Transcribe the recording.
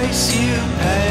price you pay.